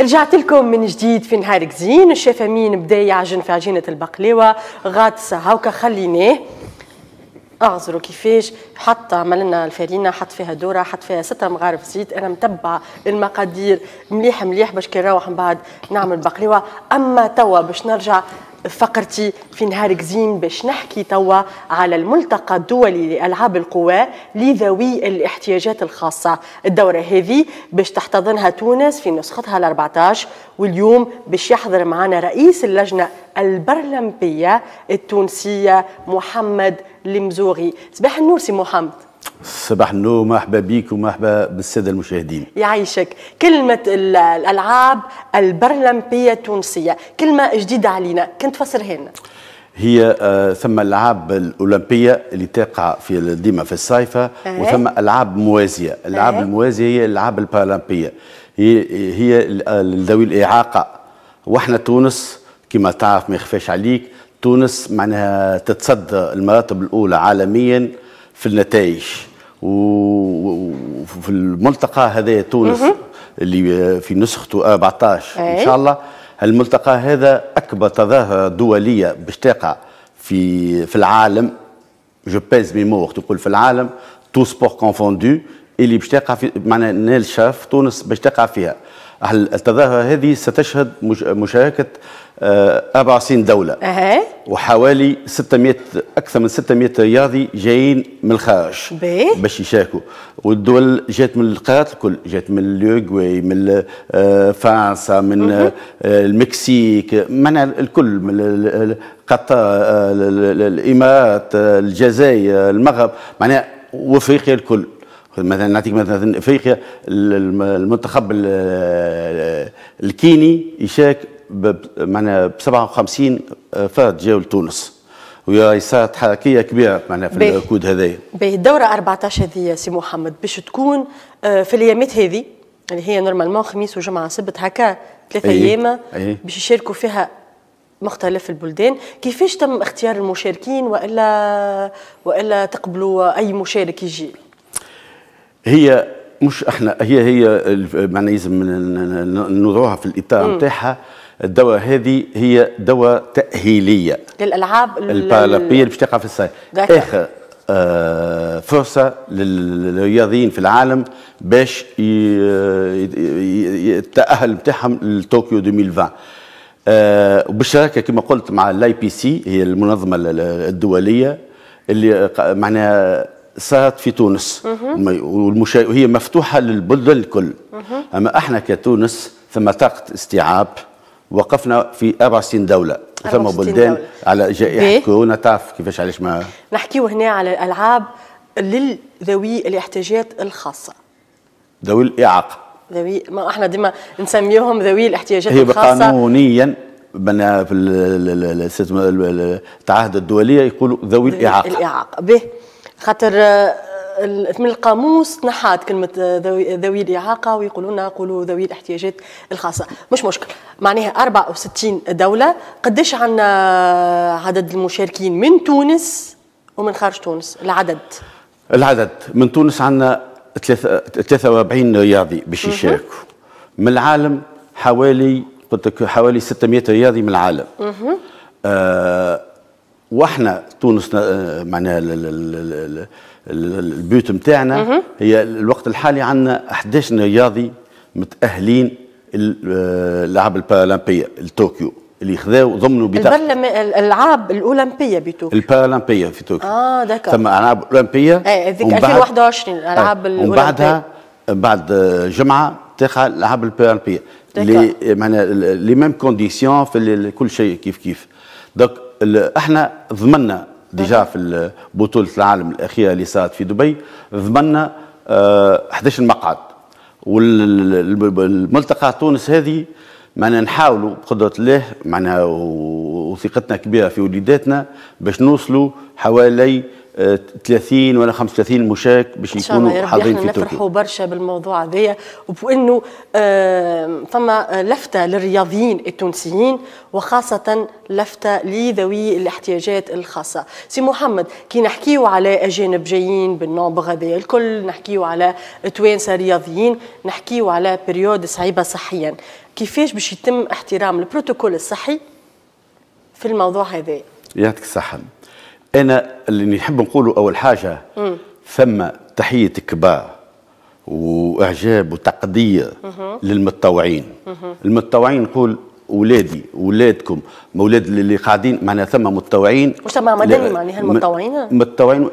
رجعت لكم من جديد في نهارك زين الشيف أمين بدأ يعجن في عجينة البقلاوة. غاطس هاوكا خليناه اعذروا كيفاش. حط عمل لنا الفارينه حط فيها ذره حط فيها ستة مغارف زيت. أنا متبعة المقادير مليح مليح باش كي نروح من بعد نعمل بقلاوة. أما توا باش نرجع فقرتي في نهار كزين باش نحكي توا على الملتقى الدولي لألعاب القوى لذوي الاحتياجات الخاصة. الدورة هذه باش تحتضنها تونس في نسختها ال 14 واليوم باش يحضر معنا رئيس اللجنة البرلمبية التونسية محمد المزوغي صباح النور سي محمد. صباح النور مرحبا بك ومرحبا بالسادة المشاهدين. يعيشك. كلمة الألعاب البرلمبية التونسية كلمة جديدة علينا كنت تفسرها لنا هي آه ثم الألعاب الأولمبية اللي تقع في ديما في الصيفه أه. وثم ألعاب موازية. الألعاب أه. الموازية هي الألعاب البارالمبيه هي هي ذوي الإعاقة. وإحنا تونس كما تعرف ما يخفاش عليك تونس معناها تتصدى المراتب الأولى عالميا في النتائج. وفي الملتقى هذا تونس اللي في نسخته 14 إن شاء الله الملتقى هذا أكبر تظاهرة دولية باش تقع في في العالم. je pèse mes mots تقول في العالم. tous sports confondus اللي باش تقع في معناها نال شرف تونس باش تقع فيها. التظاهره هذه ستشهد مشاركة 24 دولة. أه. وحوالي 600 أكثر من 600 رياضي جايين من الخارج. باش يشاركوا. والدول جات من القارات الكل. جات من الأوروغواي من فرنسا من أه. المكسيك. من الكل من قطر الإمارات الجزائر المغرب. معناها وأفريقيا الكل. مثلا نعطيك مثلا إفريقيا المنتخب الكيني يشارك معنا ب 57 فرد جاوا لتونس. وهي صارت حركية كبيرة معنا في الكوت هذايا. باهي. الدورة 14 هذه سي محمد باش تكون في الأيامات هذه اللي هي normalement خميس وجمعة سبت هكا ثلاثة أيام باش يشاركوا فيها مختلف البلدان. كيفاش تم اختيار المشاركين والا وإلا تقبلوا أي مشارك يجي؟ هي مش إحنا هي هي معناها لازم نوضعوها في الإطار نتاعها. الدواء هذه هي دواء تأهيلية. للألعاب البارالمبيه اللي باش تقع في الصيف آخر آه فرصة للرياضيين في العالم باش التأهل نتاعهم لطوكيو 2020 آه وبالشراكة كما قلت مع ال IPC هي المنظمة الدولية اللي معناها صارت في تونس. وهي مفتوحة للبلدان الكل. أما إحنا كتونس ثم طاقه استيعاب وقفنا في 64 دولة. ثم بلدان دولة. على جائحة كورونا. تعرف كيفاش علاش ما نحكيو هنا على الالعاب للذوي الاحتياجات الخاصة. ذوي الإعاقة. ذوي ما إحنا ديما نسميهم ذوي الاحتياجات هي الخاصة. هي قانونيا في التعهد الدوليه يقولوا ذوي الإعاقة. الإعاقة. به. خاطر من القاموس نحات كلمة ذوي, ذوي الإعاقة ويقولون قولوا ذوي الاحتياجات الخاصة. مش مشكل. معناها 64 دولة قديش عندنا عدد المشاركين من تونس ومن خارج تونس؟ العدد. العدد. من تونس عندنا 43 رياضي باش يشاركوا. من العالم حوالي قلت لك حوالي 600 رياضي من العالم. آه وإحنا تونس معناها البيوت نتاعنا هي الوقت الحالي عندنا 11 رياضي متأهلين الالعاب البارالمبية لطوكيو اللي خذاو ضمنوا بطاقه الألعاب الأولمبية بطوكيو. البارالمبية في طوكيو. آه donc ثم ألعاب أولمبية إيه ذيك 2021 الالعاب الأولمبية. وبعدها بعد جمعة تقع الألعاب البارالمبية. اللي معناها les mêmes conditions في كل شيء كيف كيف. donc إحنا ضمننا déjà في بطولة العالم الأخيرة اللي صارت في دبي ضمننا آه 11 مقعد والملتقى تونس هذه معنا نحاولوا بقدرة الله معناها وثقتنا كبيرة في وليداتنا باش نوصلوا حوالي 30 ولا 35 مشارك باش يكونوا حاضرين في طوكيو نفرحوا برشا بالموضوع هذايا وبأنه ثم لفتة للرياضيين التونسيين وخاصة لفتة لذوي الاحتياجات الخاصة. سي محمد كي نحكيو على أجانب جايين بال nombre هذايا الكل نحكيو على توانسة رياضيين نحكيو على بريود صعيبة صحيا. كيفاش باش يتم احترام البروتوكول الصحي في الموضوع هذا يعطيك الصحة. أنا اللي نحب نقوله أول حاجة مم. ثم تحية كبار وإعجاب وتقدير للمتطوعين. المتطوعين نقول اولادي اولادكم أولاد اللي قاعدين معنا ثم متطوعين. مجتمع مدني معناها المتطوعين؟ متطوعين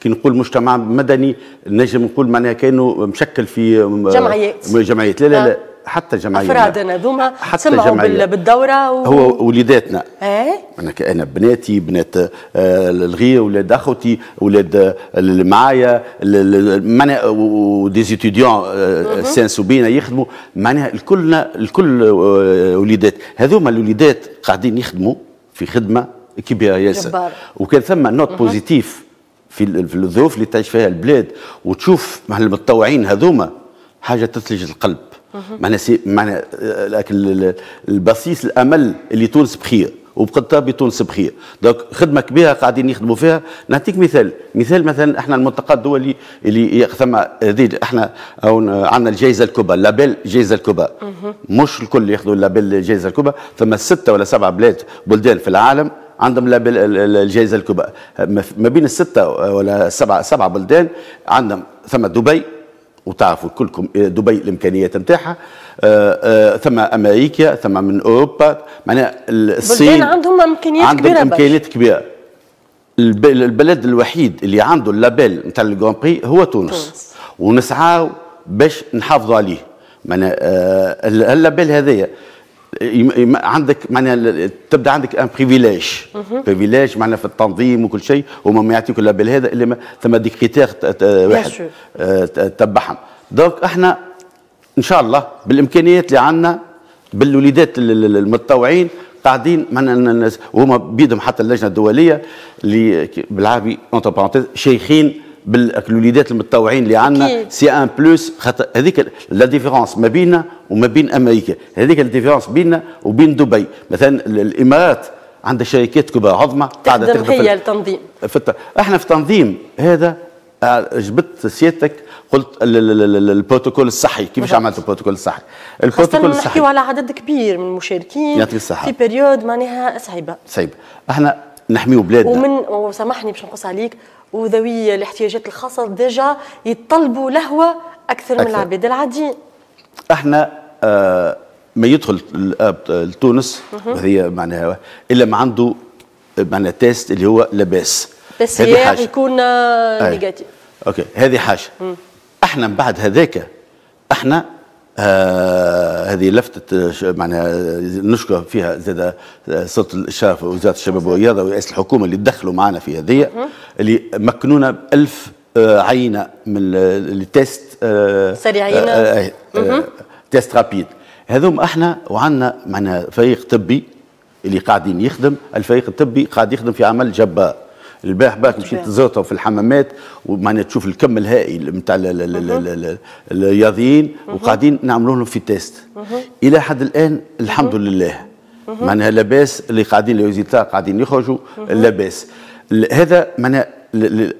كي نقول مجتمع مدني نجم نقول معناها كانوا مشكل في جمعيات. جمعيات. لا لا لا. آه. حتى جمعية. أفرادنا ذوما سمعوا بالدورة و... هو وليداتنا. إيه؟ أنا أنا بناتي بنات آه الغير ولاد أخوتي ولاد اللي معايا معناها ودي ستوديون سانس وبينا يخدموا. معناها الكلنا الكل آه، وليدات. هذوما الوليدات قاعدين يخدموا في خدمة كبيرة ياسر. وكان ثم note positive في الظروف اللي تعيش فيها البلاد. وتشوف المتطوعين هذوما حاجة تثلج القلب. معناها سي معناها لكن البصيص الأمل اللي تونس بخير وبقدرها بتونس بخير. donc خدمة كبيرة قاعدين يخدموا فيها. نعطيك مثال. مثال مثلا إحنا الملتقى الدولي اللي ثم هذه إحنا عندنا الجائزه الكبرى label جائزه الكبرى. مش الكل ياخذوا label الجائزه الكبرى. ثم ستة ولا سبعه بلاد بلدان في العالم عندهم label الجائزه الكبرى. ما بين الستة ولا سبعه سبعه بلدان عندهم. ثم دبي وتعرفوا كلكم دبي الامكانيات نتاعها آه، ثم أمريكا ثم من أوروبا. معناها الصين عندهم إمكانيات عندهم كبيرة إمكانيات كبيرة. البلد الوحيد اللي عنده ال label نتاع ال Grand Prix هو تونس, تونس. ونسعى باش نحافظوا عليه. معناها آه، اللابيل هذايا عندك معناها تبدا عندك ان بريفيليج بريفيليج معناها في التنظيم وكل شيء وما ما يعطيك إلا بالهذا إلا ما ثم دي كريتير واحد آه، تتبعهم. دونك إحنا إن شاء الله بالإمكانيات اللي عندنا بالوليدات المتطوعين قاعدين وهما بيدهم حتى اللجنة الدولية اللي بالعربي اونتر شيخين بالوليدات المتطوعين اللي عندنا. c'est un plus خاطر هذيك la différence ما بيننا وما بين أمريكا. هذيك ال différence بيننا وبين دبي. مثلا الإمارات عندها شركات كبرى عظمى قاعدة تخدم هي التنظيم إحنا في تنظيم هذا آه، جبت سيادتك قلت البروتوكول الصحي. كيفاش عملت البروتوكول الصحي؟ البروتوكول الصحي. نحكيو على عدد كبير من المشاركين. يعطيك الصحة. في période معناها صعيبة. صعيبة. إحنا نحميو بلادنا ومن وسامحني باش نقص عليك وذوي الاحتياجات الخاصة déjà يتطلبوا لهوة أكثر, أكثر. من العباد العاديين. إحنا آه ما يدخل لتونس وهي معناها إلا ما عنده معناها test اللي هو لاباس. بس يكون négatif OK هذه حاجة. مم. إحنا من بعد هذاك إحنا هذه لفتة معناها نشكر فيها زاد سلطة الإشراف وزارة الشباب والرياضة ورئيس الحكومة اللي دخلوا معنا في هذه اللي مكنونا بألف آه عينة من ال test آه سريعين آه آه test rapide. هذوم إحنا وعندنا معنا فريق طبي اللي قاعدين يخدم الفريق الطبي قاعد يخدم في عمل جبار. البارح باك مشيت زرتهم في الحمامات ومعناها تشوف الكم الهائل نتاع الرياضيين وقاعدين نعملوا لهم في test. إلى حد الآن الحمد لله. معناها لاباس اللي قاعدين ال résultats قاعدين يخرجوا لاباس. هذا معناها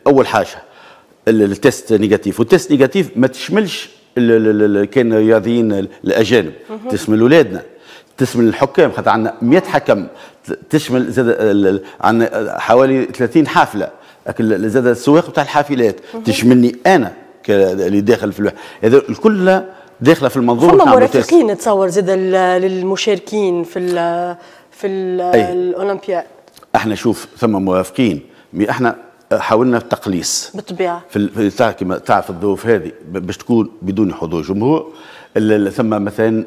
أول حاجة ال test négatif. وال test négatif ما تشملش كان رياضيين الأجانب. تشمل اولادنا تشمل الحكام خاطر عندنا 100 حكم تشمل زاد عندنا حوالي 30 حافلة لكن زاد السواق بتاع الحافلات تشملني أنا اللي داخل في هذا الكل داخلة في المنظومه فما مرافقين نتصور زاد للمشاركين في ال في الأولمبياد؟ إحنا شوف ثم موافقين. إحنا حاولنا التقليص. بالطبيعة. في كما تعرف الظروف هذه باش تكون بدون حضور جمهور. ثم مثلا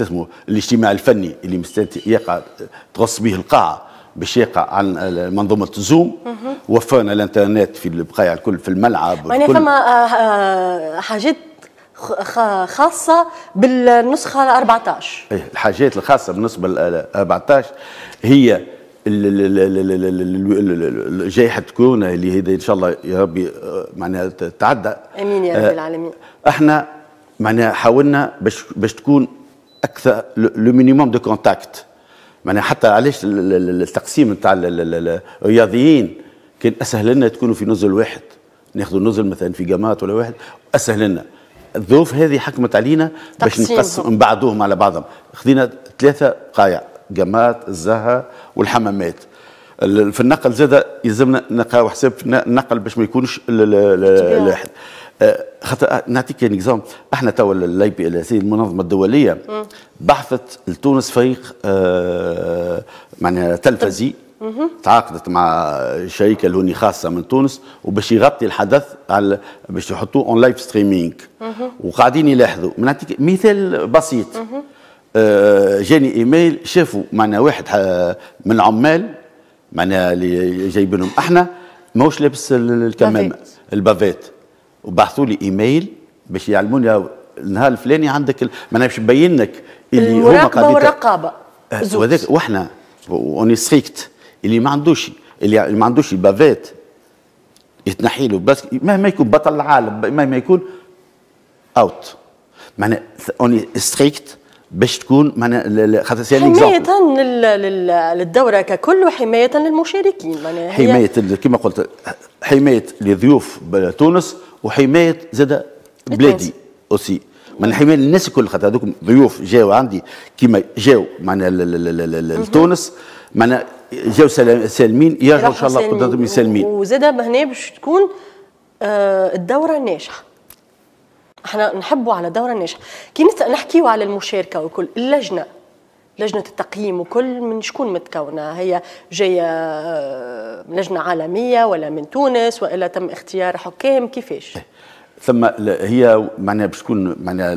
اسمه الاجتماع الفني اللي يقع تغص به القاعة باش يقع عن منظومة الزوم وفرنا الإنترنت في البقايا الكل في الملعب. يعني فما آه، آه، حاجات خاصة بالنسخة ال 14 الحاجات الخاصة بالنسبة ل 14 هي جائحه كورونا اللي هي ان شاء الله يا ربي معناها تعدى امين يا رب العالمين إحنا معناها حاولنا باش باش تكون أكثر le minimum de contact معناها حتى علاش التقسيم نتاع الرياضيين كان اسهل لنا تكونوا في نزل واحد ناخذوا نزل مثلا في جامعات ولا واحد اسهل لنا الظروف هذه حكمت علينا باش نقسم نبعدوهم على بعضهم خذينا ثلاثة قايع جامعات الزهره والحمامات. في النقل زاد يلزمنا نلقاو حساب في النقل باش ما يكونش الواحد آه، خاطر نعطيك يعني exemple إحنا توا ال IPC المنظمة الدولية بعثت لتونس فريق آه معناها تلفزي تعاقدت مع شركة لوني خاصة من تونس وباش يغطي الحدث على باش يحطوه en live streaming وقاعدين يلاحظوا. نعطيك مثال بسيط. آه جاني إيميل شافوا معنا واحد من العمال معناها اللي جايبينهم أحنا ماهوش لابس الكمامة ال bavette. وبعثوا لي إيميل باش يعلموني النهار الفلاني عندك. معناها باش نبين لك اللي هما قاعدين والرقابة. أه وذاك وإحنا on est strict اللي ما عندوش اللي ما عندوش ال bavette يتنحي له بس مهما يكون بطل العالم مهما يكون اوت معناها on est strict باش تكون معناها خاطر حماية للدورة ككل وحماية للمشاركين معناها حماية كما قلت حماية لضيوف تونس وحماية زاد بلادي aussi من حماية الناس الكل خاطر هذوك ضيوف جاوا عندي كيما جاوا معنا لتونس معنا جاوا سالمين يرجعوا إن شاء الله قدرتهم سالمين. وزاد هنا باش تكون آه الدورة ناجحة. إحنا نحبوا على دورة ناجحه كي نحكيوا على المشاركة وكل اللجنة لجنة التقييم وكل من شكون متكونة. هي جاية آه، لجنة عالمية ولا من تونس وإلا تم اختيار حكام؟ كيفاش؟ ثم هي معناها باش تكون معناها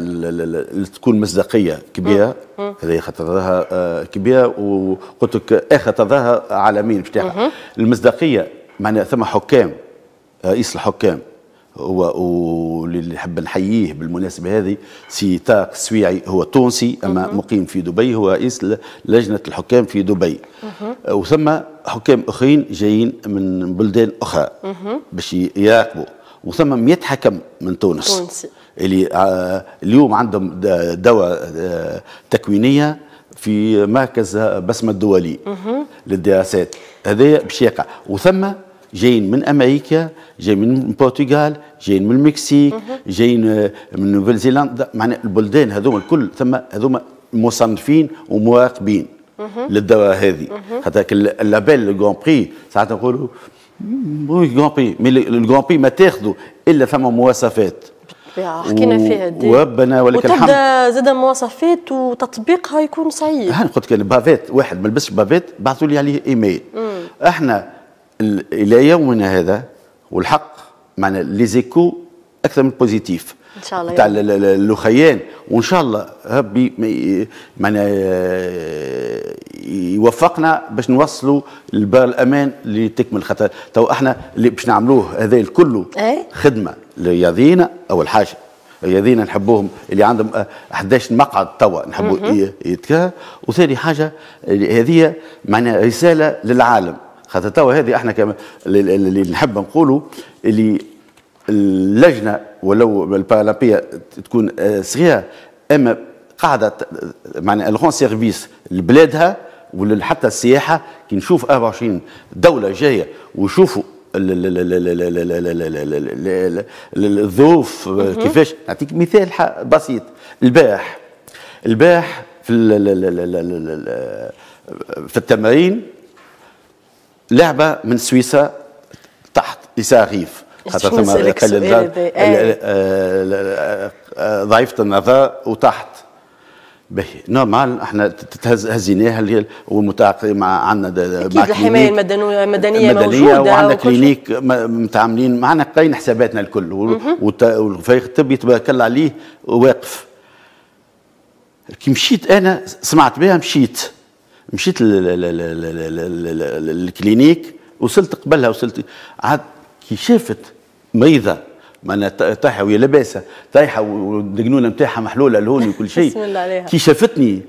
تكون مصداقية كبيرة. هذه خاطرها آه، كبيرة. وقلت لك اخر خاطرها عالميا بتاعها المصداقية معناها ثم حكام رئيس الحكام. واللي نحب نحييه بالمناسبة هذه سي طارق السويعي هو تونسي أما مقيم في دبي هو رئيس لجنة الحكام في دبي. وثم حكام أخرين جايين من بلدان أخرى باش يراقبوا. وثم 100 حكم من تونس. تونسي. اللي آه اليوم عندهم دواء آه تكوينية في مركز بسمه الدولي للدراسات. هذا باش يقع. وثم جايين من أمريكا جايين من البرتغال جايين من المكسيك جايين آه، من نوفلزيلندا معناها البلدان هذوما الكل ثم هذوما مصنفين ومراقبين للدورة هذه. خاطر ال label ال Grand Prix ساعات نقولوا oui Grand Prix mais ال Grand Prix ما تاخذوا إلا ثم مواصفات. حكينا فيها دي. وربنا ولك الحمد. وتبدا زاد مواصفات وتطبيقها يكون صعيب أنا قلت لك bavette واحد ما لبسش bavette بعثوا لي عليه إيميل. إحنا إلى يومنا هذا والحق معنا les échos أكثر من positifs. إن شاء الله تاع الأخيان. وإن شاء الله ربي معنا يوفقنا باش نوصلوا للبار الأمان اللي تكمل خاطر تو إحنا اللي باش نعملوه هذا الكل خدمة لرياضيين اول حاجة الرياضيين نحبوهم اللي عندهم 11 مقعد توا نحبوا يتكا. وثاني حاجة هذه معناها رسالة للعالم. خاطر توا هذه إحنا كما اللي نحب نقولوا اللي اللجنه ولو البارالمبيه تكون آه، صغيره اما قاعدة معناها الغون سيرفيس لبلادها ولا حتى السياحه كي نشوف 24 دوله جاية ويشوفوا الظروف كيفاش نعطيك مثال بسيط البارح البارح في في التمارين لعبة من سويسرا تحت يساغيف خاطر ثم ضعيفة النظر وتحت. باهي نورمال إحنا هزيناها متعاقد مع عندنا مع الحماية المدنية المدنية موجودة وعندنا كلينيك متعاملين. معنا قاين حساباتنا الكل. والفريق الطبي تبارك الله عليه واقف. كي مشيت أنا سمعت بها مشيت. مشيت الكلينيك وصلت قبلها وصلت عاد كي شافت مريضه ما طايحه وهي لاباسه طايحه والقنونه نتاعها محلوله لهون وكل شيء بسم الله عليها كي شافتني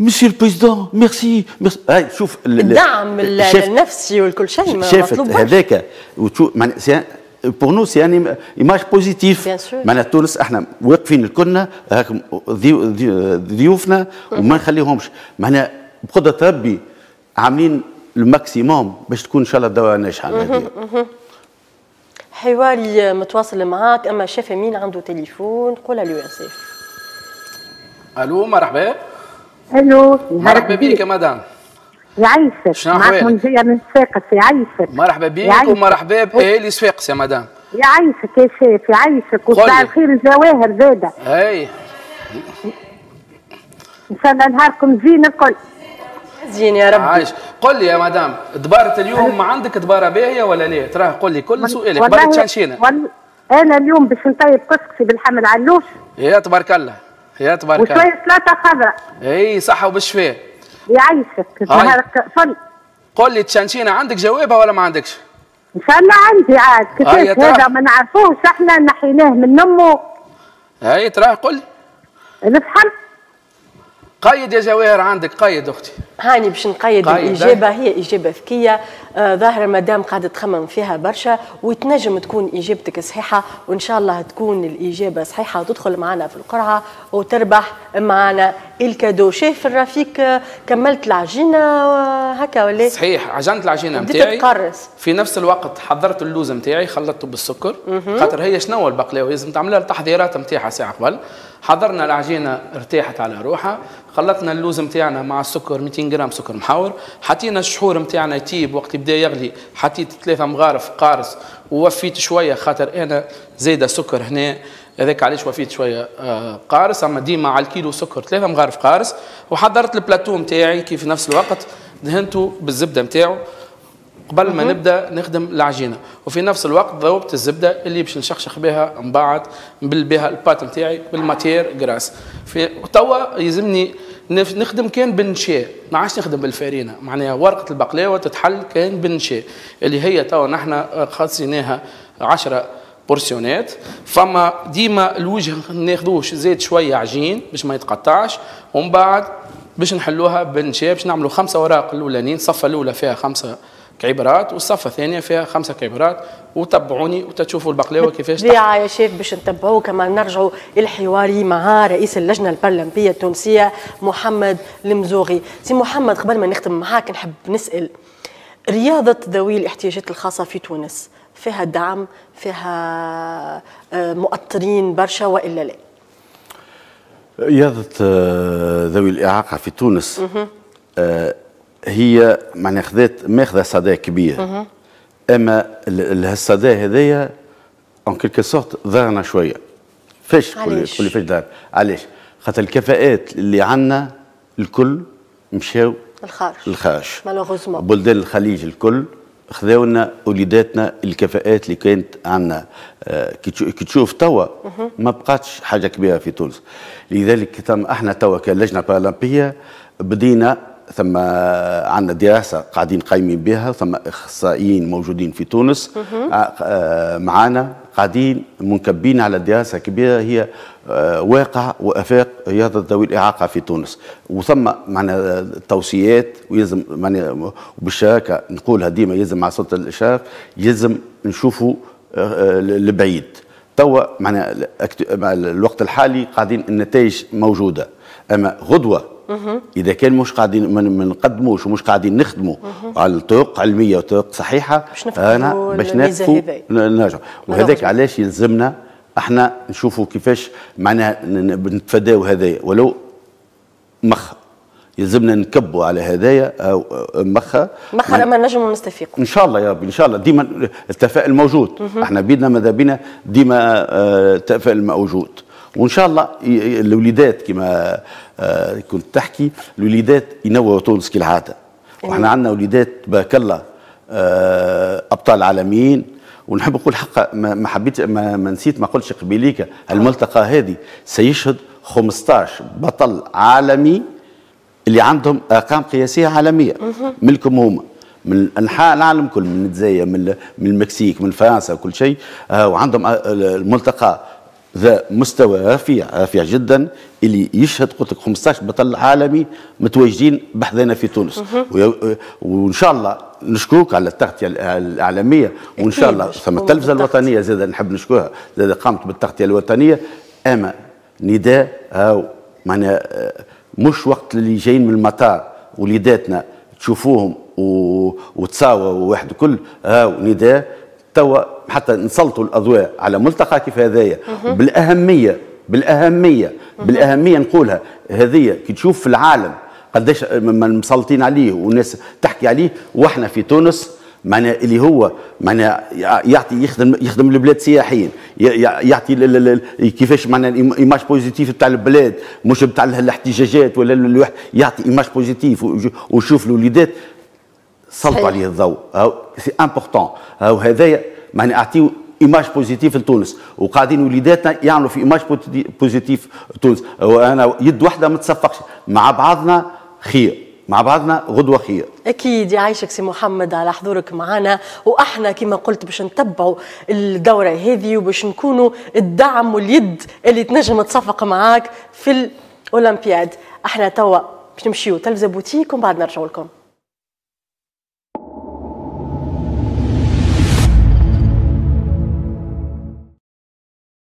مسيو البريزيدون ميرسي ميرسي هاي شوف الدعم النفسي وكل شيء شافت هذاك pour nous c'est une image positive معناها تونس إحنا واقفين الكلنا ضيوفنا وما نخليهمش معناها بقدره ربي عاملين ال maximum باش تكون إن شاء الله الدورة ناجحة حواري متواصل معاك أما شاف مين عنده تليفون قول له يا سيف ألو مرحبا. ألو. مرحبا بك يا مدام. يعيشك. معكم جاية من صفاقس يعيشك. مرحبا بك ومرحبا باهالي صفاقس يا مدام. يعيشك يا شيف يعيشك. وصباح الخير الجواهر زادة. اي إن شاء الله نهاركم زين الكل زين يا رب عايش. قل لي يا مدام دبارة اليوم ما عندك دبارة باهية ولا لا؟ تراه قل لي كل سؤالك دبارة تشانشينة أنا اليوم باش نطيب كسكسي بالحمل علوش يا تبارك الله يا تبارك الله. وشوية سلطة خضراء. أي صحة وبالشفاء يعيشك. نهارك فل قل لي تشانشينة عندك جوابها ولا ما عندكش؟ إن شاء الله عندي عاد. كيفاش هذا ما نعرفوش إحنا نحيناه من امه أي تراه قل لي. الفحم قيد يا جواهر عندك قيد أختي. هاني باش نقيد الإجابة هي إجابة ذكية. آه ظاهرة مدام قاعدة تخمم فيها برشا وتنجم تكون إجابتك صحيحة وإن شاء الله تكون الإجابة صحيحة وتدخل معنا في القرعة وتربح معنا. ال cadeau chef الرفيق آه، كملت العجينة آه، هكا ولا؟ صحيح عجنت العجينة نتاعي في نفس الوقت حضرت اللوز نتاعي خلطته بالسكر. خاطر هي شنو البقلاوة؟ لازم تعملها التحضيرات نتاعها ساعة قبل. حضرنا العجينة ارتاحت على روحها خلطنا اللوز نتاعنا مع السكر 200 جرام سكر محاور حطينا الشحور نتاعنا يطيب وقت يبدا يغلي حطيت ثلاثة مغارف قارص ووفيت شوية خاطر أنا زايدة سكر هنا. هذاك علاش وفيت شوية آه قارص أما ديما على الكيلو سكر ثلاثة مغارف قارص وحضرت البلاتو نتاعي كيف نفس الوقت دهنته بالزبدة نتاعو قبل ما نبدأ نخدم العجينة. وفي نفس الوقت ذوبت الزبدة اللي باش نشخشخ بها من بعد نبل بها ال pâte نتاعي بال matière grasse في توا يلزمني نخدم كان بالنشاء ما عادش نخدم بالفارينة. معناها ورقة البقلاوة تتحل كان بالنشاء اللي هي توا نحن خاصيناها 10 بورسيونات. فما ديما الوجه ناخذوش زيت شوية عجين باش ما يتقطعش. ومن بعد باش نحلوها بالنشاء باش نعملوا خمسة اوراق الأولانيين. الصفه الأولى فيها خمسة كعبرات والصفة الثانية فيها خمسة كعبرات. وتبعوني وتشوفوا البقلاوة كيفاش طبيعه يا شيخ باش نتبعوه كما نرجعوا الحواري مع رئيس اللجنة البرلمانية التونسية محمد المزوغي. سي محمد قبل ما نختم معاك نحب نسأل. رياضة ذوي الاحتياجات الخاصة في تونس فيها دعم فيها آه، مؤطرين برشا وإلا لا؟ رياضة آه، ذوي الإعاقة في تونس هي معناها خذات ماخذة صدى كبير. أما الصدى هذايا en quelque sorte ضرنا شوية. فاش تقول لي فاش دار علاش؟ خاطر الكفاءات اللي عندنا الكل مشاو الخارج. الخارج. بلدان الخليج الكل خذاونا وليداتنا الكفاءات اللي كانت عندنا. آه كي تشوف توا ما بقاتش حاجة كبيرة في تونس. لذلك تم إحنا توا كلجنة بارالمبيه بدينا ثم عندنا دراسة قاعدين قايمين بها ثم إخصائيين موجودين في تونس. آه، آه، معنا قاعدين منكبين على دراسة كبيرة هي آه، واقع وأفاق رياضة ذوي الإعاقة في تونس. وثم معنا توصيات ويلزم معنا وبالشراكه نقولها ديما يلزم مع سلطه الإشراف يلزم نشوفوا لبعيد. توا معنا الوقت الحالي قاعدين النتائج موجودة. أما غدوة إذا كان مش قاعدين ما نقدموش ومش قاعدين نخدموا. على طرق علمية وطرق صحيحة أنا باش نكفوا نرجع وهذاك علاش يلزمنا إحنا نشوفوا كيفاش معناها نتفاداو هذايا. ولو مخ. يلزمنا نكبوا على هدايا أو مخا مخا لما نجموا نستفيقوا. إن شاء الله يا ربي إن شاء الله. ديما التفاؤل موجود. إحنا بيدنا ماذا بينا؟ ديما التفاؤل آه، موجود. وإن شاء الله الوليدات كما آه، كنت تحكي الوليدات ينوروا تونس كالعاده وإحنا عندنا وليدات تبارك الله آه، أبطال عالميين. ونحب نقول حق ما حبيت ما, ما نسيت ما قلتش قبيليك الملتقى هذه سيشهد 15 بطل عالمي اللي عندهم أرقام قياسية عالمية. ملكم هما. من أنحاء العالم كل من الجزائر من من المكسيك من فرنسا وكل شيء. آه، وعندهم الملتقى ذا مستوى رفيع رفيع جدا اللي يشهد قلت لك 15 بطل عالمي متواجدين بحذنا في تونس. وإن شاء الله نشكروك على التغطية الإعلامية وإن شاء الله ثم التلفزة الوطنية زاد نحب نشكرها زاد قامت بالتغطية الوطنية. أما نداء هاو معناها مش وقت اللي جايين من المطار وليداتنا تشوفوهم وتساووا واحد كل هاو نداء توا حتى نسلطوا الأضواء على ملتقى كيف هذايا. بالأهمية بالأهمية بالأهمية نقولها. هذه كي تشوف في العالم قداش مسلطين عليه والناس تحكي عليه وإحنا في تونس معناها اللي هو معناها يعطي يخدم يخدم البلاد سياحيين يعطي كيفاش معناها image positive تاع البلاد مش بتاع الاحتجاجات ولا الواحد يعطي image positive ويشوف الوليدات سلطوا عليه الضوء. c'est important هذايا معناها اعطيو image positive لتونس وقاعدين وليداتنا يعملوا في image positive تونس وأنا يد واحدة ما تصفقش مع بعضنا خير مع بعضنا غدوه خير أكيد يعيشك سي محمد على حضورك معنا وإحنا كما قلت باش نتبعوا الدوره هذه وباش نكونوا الدعم واليد اللي تنجم تصفق معاك في الاولمبياد إحنا توا باش نمشيو تلفزه بوتيك ومن بعد نرجعوا لكم